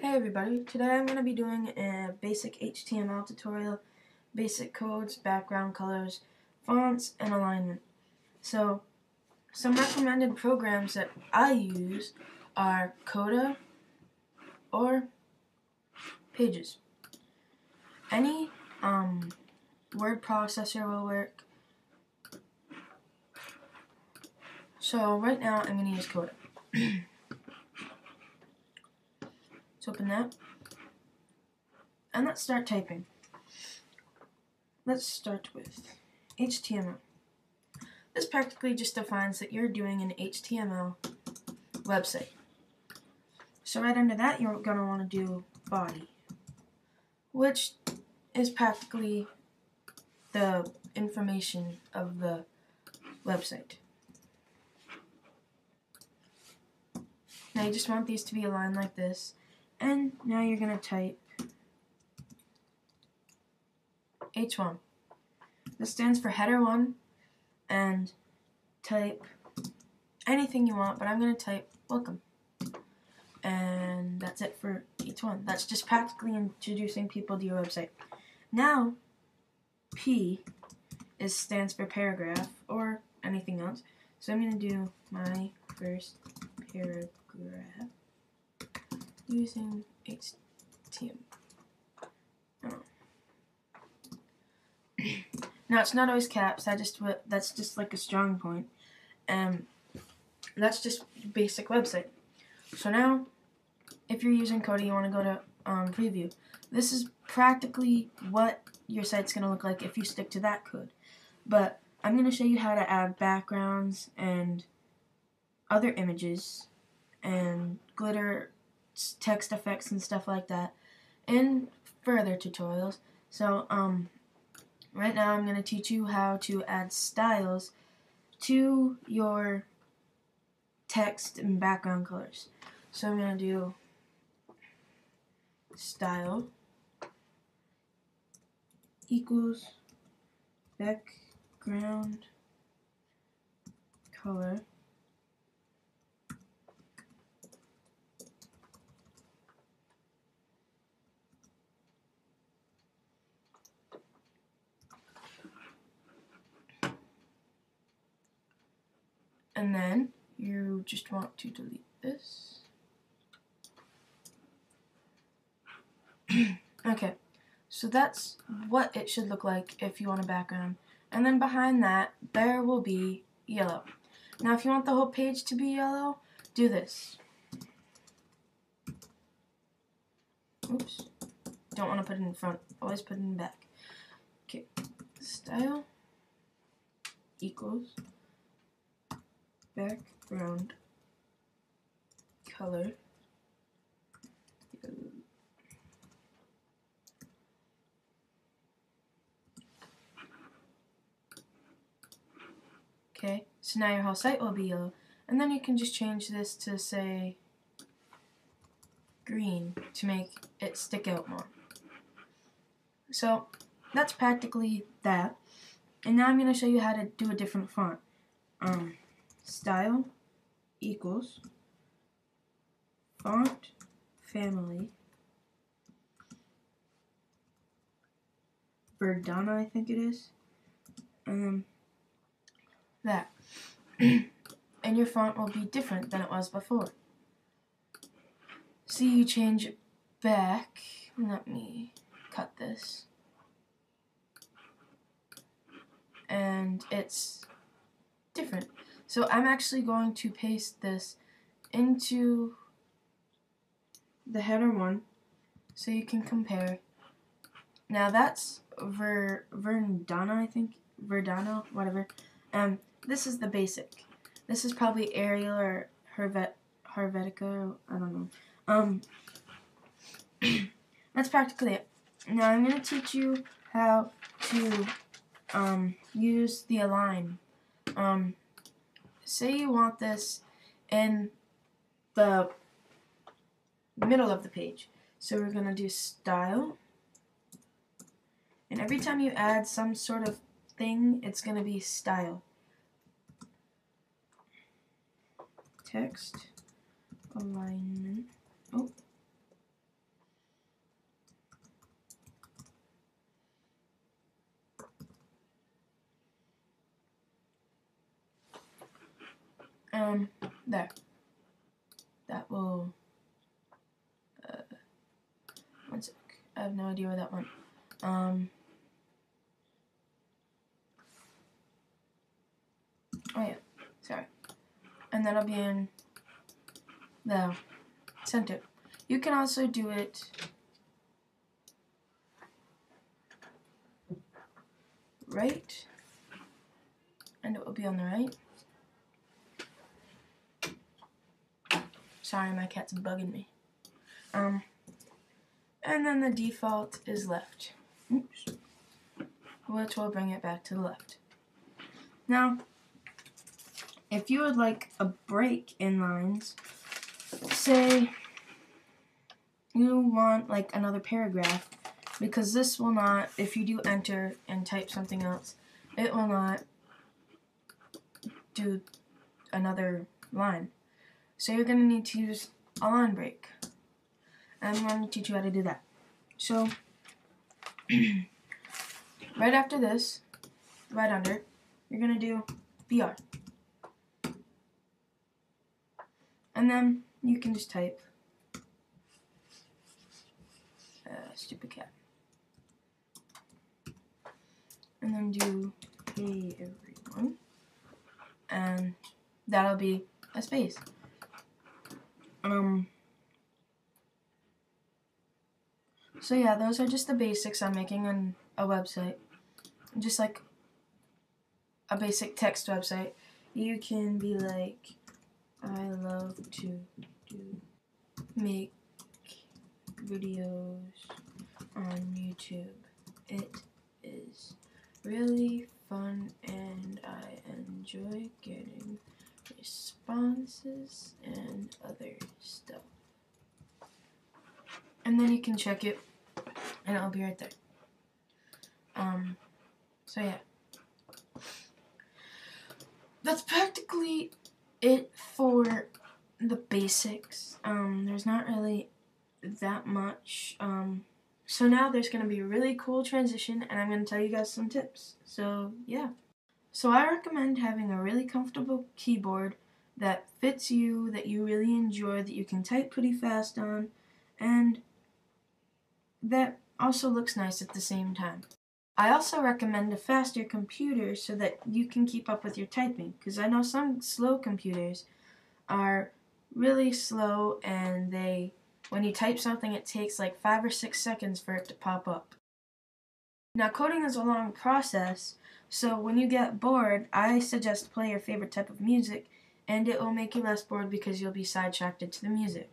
Hey everybody, today I'm going to be doing a basic HTML tutorial, basic codes, background colors, fonts, and alignment. So, some recommended programs that I use are Coda or Pages. Any um, word processor will work. So right now I'm going to use Coda. Let's open that. And let's start typing. Let's start with HTML. This practically just defines that you're doing an HTML website. So right under that, you're going to want to do body, which is practically the information of the website. Now you just want these to be aligned like this. And now you're going to type H1. This stands for header 1 and type anything you want, but I'm going to type welcome. And that's it for H1. That's just practically introducing people to your website. Now, P is stands for paragraph or anything else. So I'm going to do my first paragraph using HTML. Now it's not always caps. I just that's just like a strong point, and that's just basic website. So now, if you're using Coda, you want to go to um, preview. This is practically what your site's going to look like if you stick to that code. But I'm going to show you how to add backgrounds and other images and glitter text effects and stuff like that in further tutorials. So, um, right now I'm going to teach you how to add styles to your text and background colors. So I'm going to do style equals background color and then you just want to delete this. okay, so that's what it should look like if you want a background. And then behind that, there will be yellow. Now if you want the whole page to be yellow, do this. Oops. Don't want to put it in front. Always put it in back. Okay. Style equals background color Okay, so now your whole site will be yellow. And then you can just change this to say green to make it stick out more. So that's practically that. And now I'm going to show you how to do a different font. Um, style equals font family Verdana, I think it is. Um, that. and your font will be different than it was before. See, you change it back. Let me cut this. And it's different. So I'm actually going to paste this into the header one so you can compare. Now that's Ver Verdana, I think. Verdana, whatever. Um, this is the basic. This is probably Arial or Hervet Helvetica, I don't know. Um, that's practically it. Now I'm going to teach you how to um, use the align. Um, say you want this in the middle of the page. So we're going to do style. And every time you add some sort of thing, it's going to be style. Text, alignment, oh, There. That will. Uh, one sec. I have no idea where that went. Um. Oh yeah, sorry. And that'll be in the center. You can also do it right, and it will be on the right. Sorry, my cat's bugging me. Um, and then the default is left. Oops. Which will bring it back to the left. Now, if you would like a break in lines, say you want like another paragraph, because this will not, if you do enter and type something else, it will not do another line. So you're going to need to use a line break. I'm going to teach you how to do that. So, right after this, right under, you're going to do BR. And then you can just type uh, stupid cat. And then do hey everyone. And that'll be a space. Um So yeah, those are just the basics on making an, a website. Just like a basic text website. You can be like I love to do make videos on YouTube. It is really fun and I enjoy getting responses and other. And then you can check it and it'll be right there. Um, so yeah. That's practically it for the basics. Um, there's not really that much. Um, so now there's going to be a really cool transition, and I'm going to tell you guys some tips. So, yeah. So I recommend having a really comfortable keyboard that fits you, that you really enjoy, that you can type pretty fast on, and that also looks nice at the same time. I also recommend a faster computer so that you can keep up with your typing because I know some slow computers are really slow and they when you type something it takes like 5 or 6 seconds for it to pop up. Now coding is a long process so when you get bored I suggest play your favorite type of music and it will make you less bored because you'll be sidetracked to the music.